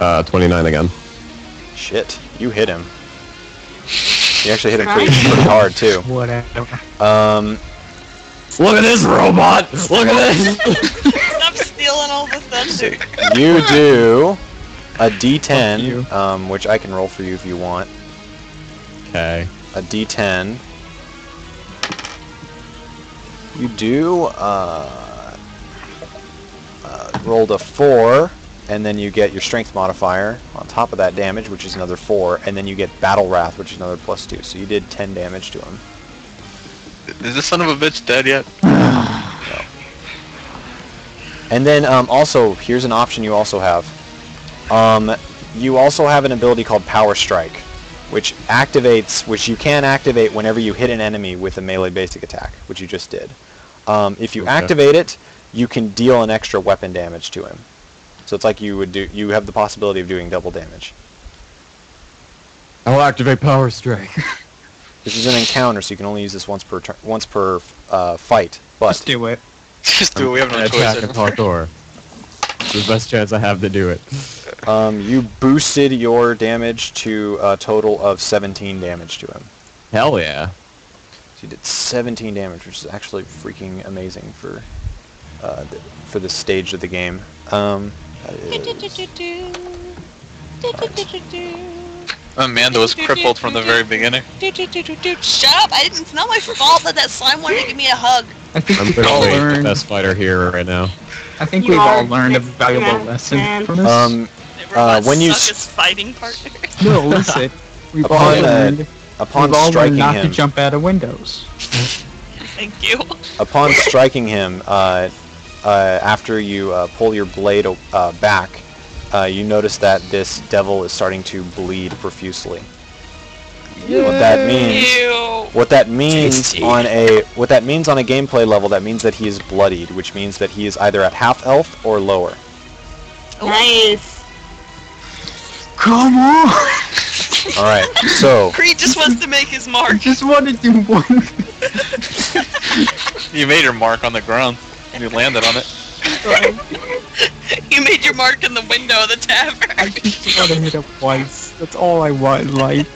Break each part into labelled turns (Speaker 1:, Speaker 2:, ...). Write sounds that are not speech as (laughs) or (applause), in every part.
Speaker 1: Uh, 29 again.
Speaker 2: Shit, you hit him. You actually hit him pretty, pretty hard too. (laughs)
Speaker 3: Whatever.
Speaker 2: Um,
Speaker 1: Look at this robot! Look at this!
Speaker 4: Stop stealing all the thunder.
Speaker 2: you do a
Speaker 3: Fuck
Speaker 2: D10, um, which I can roll for you if you want.
Speaker 1: Okay.
Speaker 2: A D10. You do uh, uh, rolled a four, and then you get your strength modifier on top of that damage, which is another four, and then you get battle wrath, which is another plus two. So you did ten damage to him.
Speaker 5: Is this son of a bitch dead yet? (sighs)
Speaker 2: And then um, also, here's an option you also have. Um, you also have an ability called Power Strike, which activates, which you can activate whenever you hit an enemy with a melee basic attack, which you just did. Um, if you
Speaker 1: Okay.
Speaker 2: activate it, you can deal an extra weapon damage to him. So it's like you would do. You have the possibility of doing double damage.
Speaker 1: I'll activate Power Strike. (laughs)
Speaker 2: This is an encounter, so you can only use this once per tur once per uh, fight.
Speaker 3: Let's do it. (laughs)
Speaker 5: Just do it. We have no
Speaker 1: I'm attack
Speaker 5: choice.
Speaker 1: and parkour. It's the best chance I have to do it.
Speaker 2: um, you boosted your damage to a total of 17 damage to him.
Speaker 1: Hell yeah.
Speaker 2: So you did 17 damage, which is actually freaking amazing for uh, th- for this stage of the game. Um, that is-
Speaker 5: Amanda was crippled from the very beginning.
Speaker 4: Shut up! I didn't. It's not my fault that that slime wanted to give me a hug.
Speaker 3: I think
Speaker 1: I'm
Speaker 3: we've all
Speaker 1: literally the
Speaker 3: learned.
Speaker 1: best fighter here right now.
Speaker 3: I think
Speaker 6: You
Speaker 3: we've all learned a valuable
Speaker 6: man,
Speaker 3: lesson
Speaker 6: man.
Speaker 3: from this.
Speaker 2: um,
Speaker 4: Robots
Speaker 2: when you
Speaker 4: suck
Speaker 2: s-
Speaker 4: as fighting partners. (laughs)
Speaker 3: no, listen. We've all
Speaker 2: upon, uh,
Speaker 3: learned.
Speaker 2: upon
Speaker 3: we've all learned
Speaker 2: striking
Speaker 3: not
Speaker 2: him,
Speaker 3: to jump out of windows.
Speaker 4: Thank you.
Speaker 2: upon striking him, uh, uh, after you uh, pull your blade uh, back, uh, you notice that this devil is starting to bleed profusely. What that means
Speaker 4: Ew.
Speaker 2: What that means
Speaker 1: Tasty.
Speaker 2: on a what that means on a gameplay level, that means that he is bloodied, which means that he is either at half health or lower.
Speaker 6: Nice.
Speaker 3: Come on!
Speaker 2: All right, so (laughs)
Speaker 4: Creed just wants to make his
Speaker 3: I
Speaker 4: mark.
Speaker 3: just want to do (laughs) one.
Speaker 5: You made your mark on the ground. You landed on it. (laughs)
Speaker 4: You made your mark in the window of the tavern.
Speaker 3: I just want to hit him once. That's all I want in life.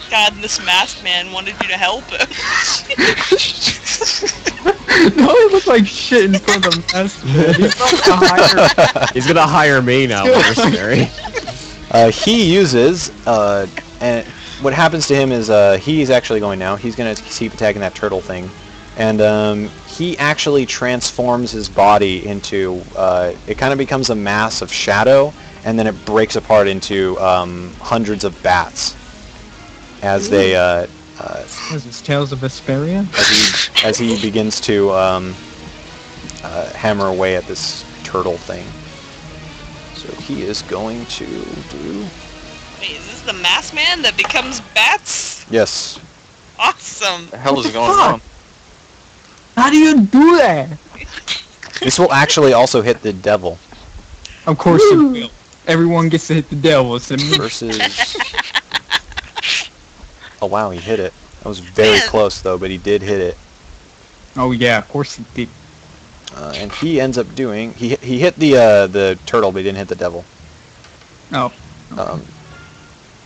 Speaker 3: (laughs)
Speaker 4: God, and this masked man wanted you to help him. (laughs)
Speaker 3: no, it looked like shit in front of the mask. man. He's gonna hire.
Speaker 1: He's gonna hire me now, mercenary.
Speaker 2: uh, he uses uh, and what happens to him is uh, he's actually going now. He's gonna keep attacking that turtle thing, and um, he actually transforms his body into. Uh, it kind of becomes a mass of shadow, and then it breaks apart into um, hundreds of bats as they uh, uh,
Speaker 3: What is this, Tales of Vesperia?
Speaker 2: as he as he begins to um, uh, hammer away at this turtle thing. So he is going to do
Speaker 4: Wait, is this the mass man that becomes bats?
Speaker 2: yes.
Speaker 4: Awesome.
Speaker 5: What the hell is going
Speaker 3: fuck?
Speaker 5: on?
Speaker 3: How do you do that?
Speaker 2: This will actually also hit the devil
Speaker 3: Of course it will. Everyone gets to hit the devil. It's a
Speaker 2: versus. (laughs) oh wow, he hit it. That was very
Speaker 4: Man.
Speaker 2: close though, but he did hit it.
Speaker 3: Oh yeah, of course he did.
Speaker 2: Uh, and he ends up doing he he hit the uh, the turtle, but he didn't hit the devil.
Speaker 3: Oh,
Speaker 2: Um,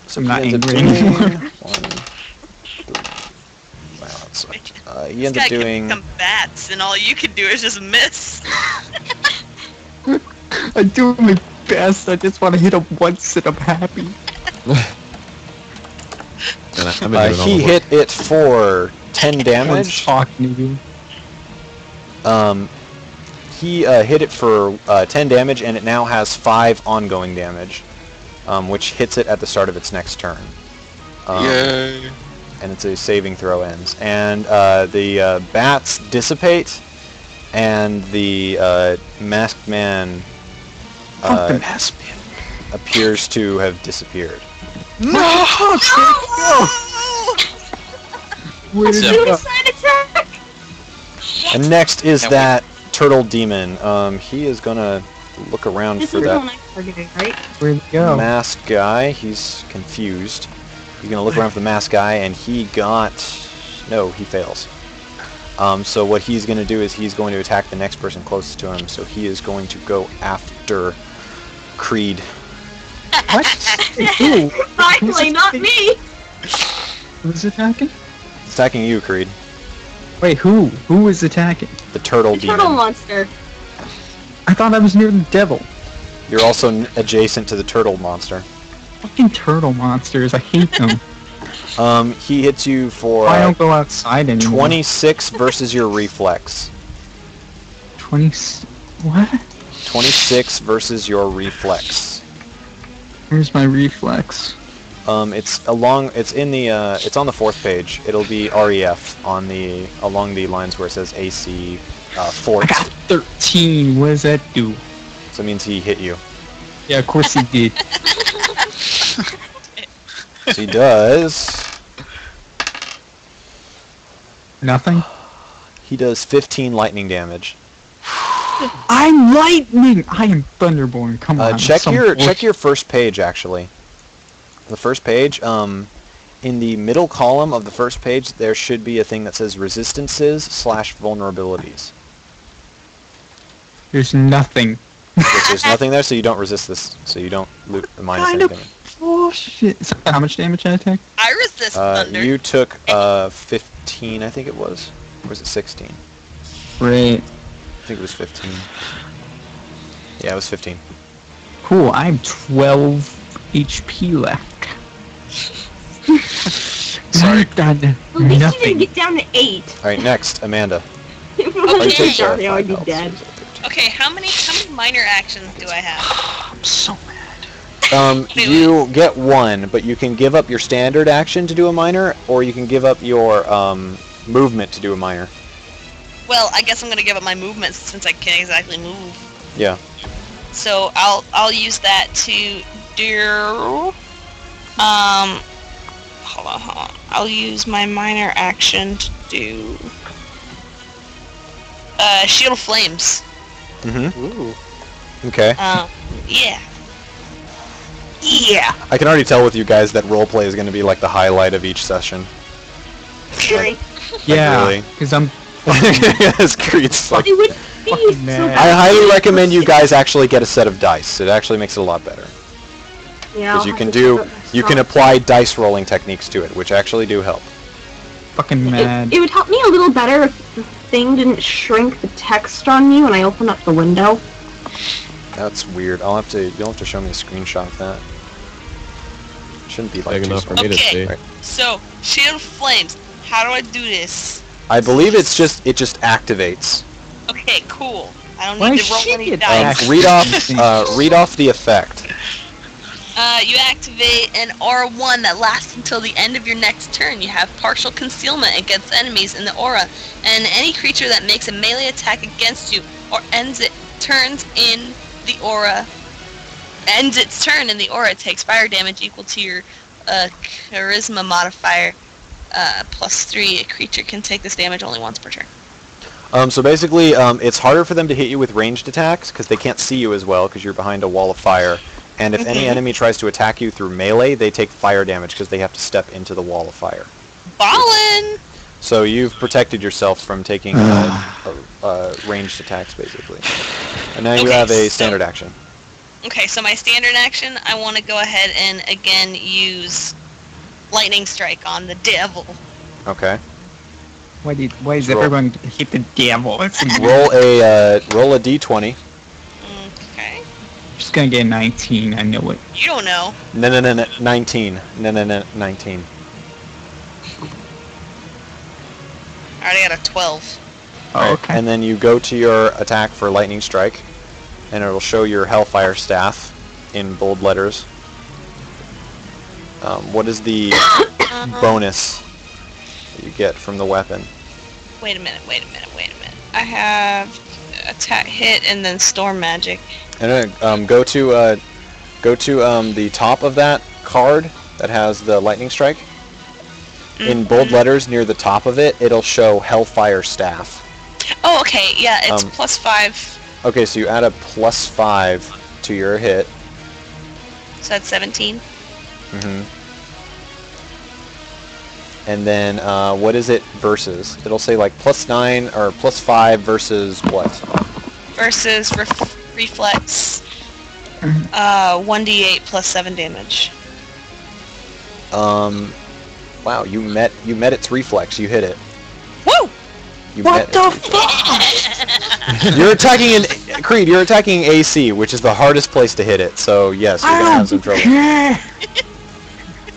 Speaker 2: so
Speaker 3: I'm not
Speaker 2: ends up
Speaker 3: angry
Speaker 2: doing
Speaker 3: anymore. (laughs)
Speaker 2: one, three. Wow, that. Uh, he
Speaker 4: This
Speaker 2: ends
Speaker 4: guy
Speaker 2: up doing.
Speaker 4: can bats, and all you can do is just miss. (laughs)
Speaker 3: I do my best. I just want to hit him once and I'm happy.
Speaker 1: And I've been
Speaker 2: Uh, he hit it for 10 damage.
Speaker 3: talking to.
Speaker 2: Um, he uh, hit it for uh, 10 damage, and it now has 5 ongoing damage, um, which hits it at the start of its next turn. Um,
Speaker 5: Yay.
Speaker 2: And it's a saving throw ends. And uh, the uh, bats dissipate, and the uh, masked man
Speaker 3: Fuck the
Speaker 2: uh,
Speaker 3: mask man.
Speaker 2: appears to have disappeared.
Speaker 3: No! (laughs) Where did
Speaker 5: So-
Speaker 3: it go?
Speaker 6: Suicide attack!
Speaker 2: And next is
Speaker 5: Can we-
Speaker 2: that turtle demon. Um, he is gonna look around
Speaker 6: This
Speaker 2: for
Speaker 6: is the
Speaker 2: that
Speaker 6: one I'm targeting, right?
Speaker 3: Where'd go?
Speaker 2: masked guy. He's confused. He's gonna look around for the mask guy, and he got no. He fails. Um, so what he's gonna do is he's going to attack the next person closest to him. So he is going to go after Creed.
Speaker 3: What? Who? (laughs)
Speaker 6: Finally, not me.
Speaker 3: Who's attacking?
Speaker 2: It's attacking you, Creed.
Speaker 3: Wait, who? Who is attacking?
Speaker 2: The turtle
Speaker 6: The
Speaker 2: demon.
Speaker 6: turtle monster.
Speaker 3: I thought I was near the devil.
Speaker 2: You're also adjacent to the turtle monster.
Speaker 3: Fucking turtle monsters. I hate them. (laughs)
Speaker 2: Um, he hits you for
Speaker 3: I don't go outside anymore.
Speaker 2: 26 versus your reflex.
Speaker 3: 20. What?
Speaker 2: 26 versus your reflex.
Speaker 3: Where's my reflex?
Speaker 2: Um, it's along. It's in the. Uh, it's on the fourth page. It'll be REF on the along the lines where it says AC uh,
Speaker 3: I got 13. What does that do?
Speaker 2: So it means he hit you.
Speaker 3: Yeah, of course he did. (laughs)
Speaker 2: He does.
Speaker 3: Nothing? (sighs)
Speaker 2: He does 15 lightning damage. (sighs)
Speaker 3: I'm lightning! I am Thunderborn. Come
Speaker 2: Uh,
Speaker 3: on.
Speaker 2: check your check your first page actually. The first page. Um, in the middle column of the first page, there should be a thing that says resistances slash vulnerabilities.
Speaker 3: There's nothing.
Speaker 2: There's (laughs) nothing there, so you don't resist this. So you don't loot the minus
Speaker 3: Kind of
Speaker 2: anything.
Speaker 3: Bullshit. So how much damage did I take?
Speaker 4: I resist
Speaker 2: Uh,
Speaker 4: thunder.
Speaker 2: you took uh 15, I think it was. Or was it 16?
Speaker 3: Great.
Speaker 2: I think it was 15. Yeah, it was 15.
Speaker 3: Cool. I'm 12 HP left. (laughs)
Speaker 5: Sorry.
Speaker 3: I've done
Speaker 6: At least you
Speaker 3: nothing.
Speaker 6: didn't get down to eight.
Speaker 2: All right, next, Amanda.
Speaker 6: If I
Speaker 2: Oh, you
Speaker 6: was
Speaker 2: take
Speaker 6: down,
Speaker 2: uh,
Speaker 6: I would be dead.
Speaker 2: so it's like 13.
Speaker 4: Okay, how many how many minor actions do I have? (sighs)
Speaker 3: I'm so mad.
Speaker 2: Um, (laughs) you get one, but you can give up your standard action to do a minor, or you can give up your um, movement to do a minor.
Speaker 4: Well, I guess I'm gonna give up my movement since I can't exactly move.
Speaker 2: Yeah.
Speaker 4: So I'll I'll use that to do. Um, hold on, hold on. I'll use my minor action to do. Uh, shield of flames.
Speaker 2: Mm-hmm. Ooh. Okay.
Speaker 4: Um, yeah. Yeah.
Speaker 2: I can already tell with you guys that roleplay is going to be like the highlight of each session.
Speaker 6: Right. (laughs)
Speaker 3: Yeah,
Speaker 2: really.
Speaker 3: because I'm. (laughs)
Speaker 2: As Creed's like,
Speaker 6: It would be so.
Speaker 2: I highly recommend you guys actually get a set of dice. It actually makes it a lot better.
Speaker 6: Yeah,
Speaker 2: Because you can do,
Speaker 6: check out my
Speaker 2: you can
Speaker 6: stuff.
Speaker 2: apply dice rolling techniques to it, which actually do help.
Speaker 3: fucking mad.
Speaker 6: It, it would help me a little better if the thing didn't shrink the text on me when I open up the window.
Speaker 2: That's weird. I'll have to, you'll have to show me a screenshot of that. Shouldn't be like
Speaker 1: Big enough for
Speaker 2: small.
Speaker 1: me to
Speaker 4: Okay.
Speaker 1: see.
Speaker 2: Right.
Speaker 4: So shield of flames. How do I do this?
Speaker 2: I believe it's just, it just activates.
Speaker 4: Okay, cool. I don't
Speaker 3: Why
Speaker 4: need
Speaker 3: is
Speaker 4: to roll
Speaker 3: she
Speaker 4: any
Speaker 3: get
Speaker 2: Um, read off, uh, read off the effect.
Speaker 4: Uh, you activate an aura 1 that lasts until the end of your next turn. You have partial concealment against enemies in the aura, and any creature that makes a melee attack against you or ends it turns in the aura ends its turn and the aura takes fire damage equal to your uh, charisma modifier uh, plus three. A creature can take this damage only once per turn.
Speaker 2: Um, so basically, um, it's harder for them to hit you with ranged attacks because they can't see you as well because you're behind a wall of fire. And if any
Speaker 4: Mhm.
Speaker 2: enemy tries to attack you through melee, they take fire damage because they have to step into the wall of fire.
Speaker 4: Ballin'!
Speaker 2: So you've protected yourself from taking uh, uh, (sighs) uh, ranged attacks, basically. And now you have a
Speaker 4: so-
Speaker 2: standard action.
Speaker 4: Okay, so my standard action, I want to go ahead and again use lightning strike on the devil.
Speaker 2: Okay.
Speaker 3: Why, did, why is
Speaker 2: Roll.
Speaker 3: everyone hate the devil? (laughs)
Speaker 2: Roll a uh, roll a d20.
Speaker 4: Okay.
Speaker 3: just gonna get 19. I know it.
Speaker 4: You don't know.
Speaker 2: No, no, no, no, 19. No, no, no, 19.
Speaker 4: I already got a 12.
Speaker 3: Oh, okay.
Speaker 2: And then you go to your attack for lightning strike, and it'll show your hellfire staff in bold letters. Um, what is the (coughs) bonus that you get from the weapon?
Speaker 4: Wait a minute, wait a minute, wait a minute. I have attack hit and then storm magic.
Speaker 2: And then, um, go to uh, go to um, the top of that card that has the lightning strike. In bold
Speaker 4: Mhm.
Speaker 2: letters near the top of it, it'll show hellfire staff.
Speaker 4: Oh, okay, yeah, it's
Speaker 2: Um,
Speaker 4: plus 5,
Speaker 2: Okay, so you add a plus five to your hit.
Speaker 4: so that's 17.
Speaker 2: Mm-hmm. And then uh, what is it versus? It'll say like plus nine or plus five versus what?
Speaker 4: Versus ref- reflex. (clears throat) Uh, 1d8 plus 7 damage.
Speaker 2: Um, wow, you met you met its reflex. You hit it.
Speaker 4: Woo!
Speaker 2: You
Speaker 3: What
Speaker 2: met
Speaker 3: the fuck? (laughs)
Speaker 2: You're attacking in Creed. You're attacking AC, which is the hardest place to hit it. So yes, you're gonna have some trouble.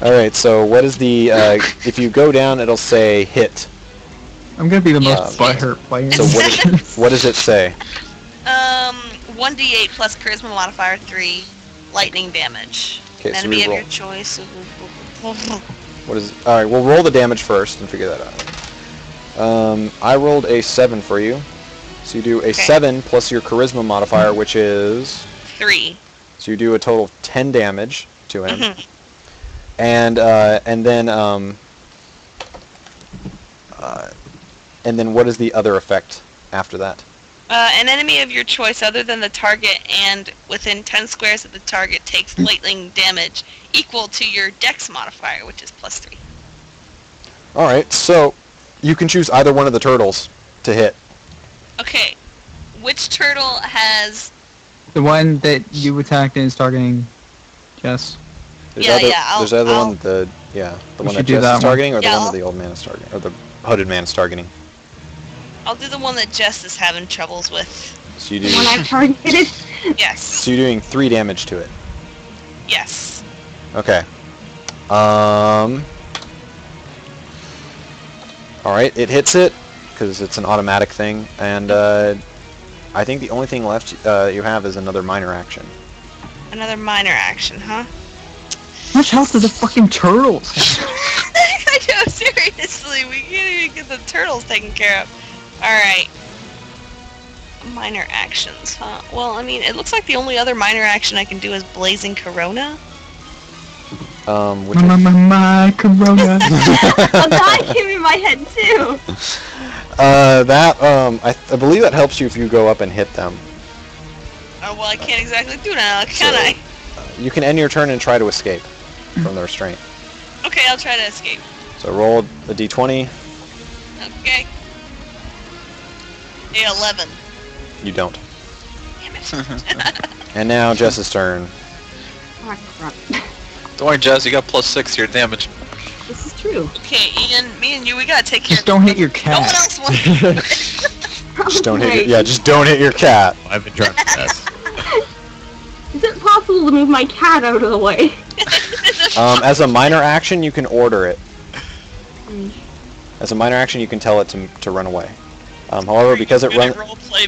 Speaker 2: All right. So what is the? Uh, if you go down, it'll say hit.
Speaker 3: I'm gonna be the
Speaker 2: Yeah.
Speaker 3: most butthurt player.
Speaker 2: So what, is, what does it say?
Speaker 4: Um, 1d8 plus charisma modifier 3, lightning damage.
Speaker 2: Okay, so
Speaker 4: Enemy of your choice.
Speaker 2: What is? All right, we'll roll the damage first and figure that out. Um, I rolled a seven for you, so you do a
Speaker 4: Okay.
Speaker 2: seven plus your charisma modifier, which is
Speaker 4: 3.
Speaker 2: so you do a total of ten damage to him,
Speaker 4: Mhm.
Speaker 2: and uh, and then um, uh, and then what is the other effect after that?
Speaker 4: Uh, an enemy of your choice other than the target and within 10 squares of the target takes lightning damage equal to your dex modifier, which is plus 3.
Speaker 2: All right, so you can choose either one of the turtles to hit.
Speaker 4: Okay, which turtle has...
Speaker 3: the one that you attacked and is targeting Jess.
Speaker 2: There's
Speaker 4: Yeah,
Speaker 2: other,
Speaker 4: yeah, I'll-
Speaker 2: there's other
Speaker 4: I'll-
Speaker 2: one the yeah the
Speaker 3: We
Speaker 2: one that Jess
Speaker 3: that
Speaker 2: is
Speaker 3: one.
Speaker 2: targeting, or the
Speaker 4: Yeah,
Speaker 2: one
Speaker 4: I'll-
Speaker 2: that the old man is targeting, or the hooded man is targeting.
Speaker 4: I'll do the one that Jess is having troubles with.
Speaker 2: So you do.
Speaker 6: When I've targeted, (laughs)
Speaker 4: Yes,
Speaker 2: So you're doing three damage to it.
Speaker 4: yes.
Speaker 2: Okay. Um. All right, it hits it because it's an automatic thing, and uh, I think the only thing left uh, you have is another minor action.
Speaker 4: Another minor action, huh?
Speaker 3: How much health do the fucking turtles? (laughs)
Speaker 4: I know, seriously, we can't even get the turtles taken care of. Alright. Minor actions, huh? Well, I mean, it looks like the only other minor action I can do is Blazing Corona.
Speaker 2: Um, which
Speaker 3: My,
Speaker 2: I-
Speaker 3: my, my, my, corona. (laughs)
Speaker 6: oh, that came in my head too. (laughs)
Speaker 2: uh, that um, I, I believe that helps you if you go up and hit them.
Speaker 4: Oh, well, I can't exactly do that, can
Speaker 2: So-
Speaker 4: I?
Speaker 2: You can end your turn and try to escape from the restraint.
Speaker 4: Okay, I'll try to escape.
Speaker 2: So roll a d20.
Speaker 4: Okay. A 11.
Speaker 2: You don't.
Speaker 4: Damn it. (laughs)
Speaker 2: And now Jess's turn.
Speaker 6: Crap.
Speaker 5: Don't worry, Jazz, you got plus six to your damage.
Speaker 6: This is true.
Speaker 4: Okay, Ian, me and you, we gotta take care (laughs)
Speaker 3: Just don't hit your cat.
Speaker 4: No one else wants
Speaker 2: Just don't hit. Your,
Speaker 6: Right.
Speaker 2: yeah, just don't hit your cat.
Speaker 1: I've been trying my best. (laughs)
Speaker 6: Is it possible to move my cat out of the way? (laughs)
Speaker 2: Um, as a minor action, you can order it.
Speaker 6: Mm.
Speaker 2: As a minor action, you can tell it to, to run away. Um, however, because it runs,
Speaker 4: Role play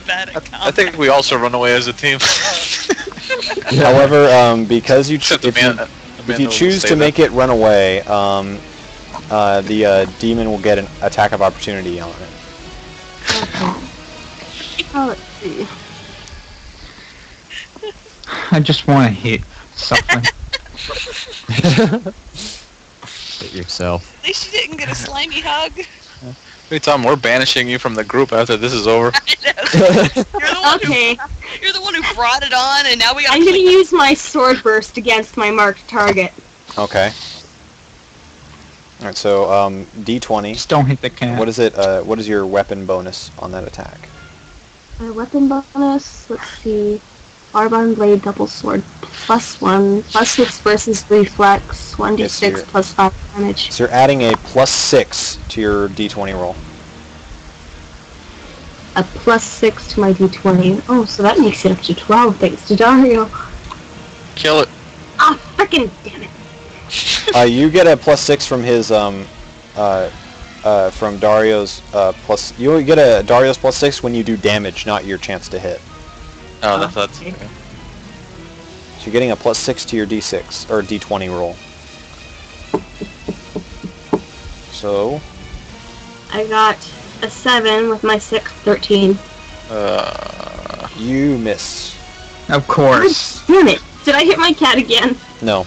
Speaker 5: I think we also run away as a team.
Speaker 2: however, um, because you ch-
Speaker 5: Except
Speaker 2: if you,
Speaker 5: Amanda-
Speaker 2: if you choose to make it run away, um, uh, the uh, demon will get an attack of opportunity on it.
Speaker 6: Oh, let's see. (laughs)
Speaker 3: I just want to hit something. (laughs) (laughs)
Speaker 1: Hit yourself.
Speaker 4: At least you didn't get a slimy hug.
Speaker 5: Hey Tom, we're banishing you from the group after this is over. (laughs)
Speaker 4: You're the one
Speaker 6: Okay,
Speaker 4: who you're the one who brought it on, and now we gotta.
Speaker 6: I'm gonna
Speaker 4: clean-
Speaker 6: use my sword burst against my marked target.
Speaker 2: Okay. All right. So um, D20.
Speaker 3: just don't hit the cat.
Speaker 2: What is it? Uh, what is your weapon bonus on that attack?
Speaker 6: My weapon bonus, let's see. Arbon blade double sword plus one, plus six versus reflex, one d
Speaker 2: Yes,
Speaker 6: six
Speaker 2: you're-
Speaker 6: plus five damage.
Speaker 2: So you're adding a plus six to your D20 roll.
Speaker 6: A plus six to my d20. Oh, so that makes it up to twelve thanks to Dario.
Speaker 5: Kill it.
Speaker 6: Ah, frickin' damn it. (laughs)
Speaker 2: Uh, you get a plus six from his um, uh, uh, from Dario's uh, plus. You get a Dario's plus six when you do damage, not your chance to hit.
Speaker 5: Oh, that's, that's
Speaker 6: Okay.
Speaker 2: So you're getting a plus six to your D6 or D20 roll. So
Speaker 6: I got a seven with my six, thirteen.
Speaker 5: uh,
Speaker 2: you miss.
Speaker 3: Of
Speaker 6: God
Speaker 3: course.
Speaker 6: damn it. Did I hit my cat again?
Speaker 2: No,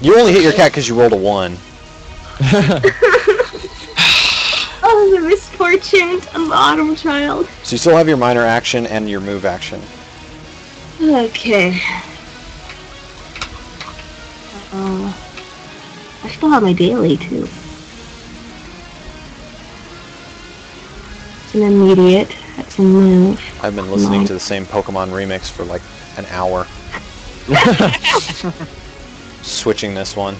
Speaker 2: you only hit your cat because you rolled a one. (laughs)
Speaker 6: Oh, the misfortune and the autumn child.
Speaker 2: So you still have your minor action and your move action.
Speaker 6: Okay. Uh, I still have my daily too. It's an immediate. That's a move.
Speaker 2: I've been listening to the same Pokemon remix for like an hour. (laughs) Switching this one.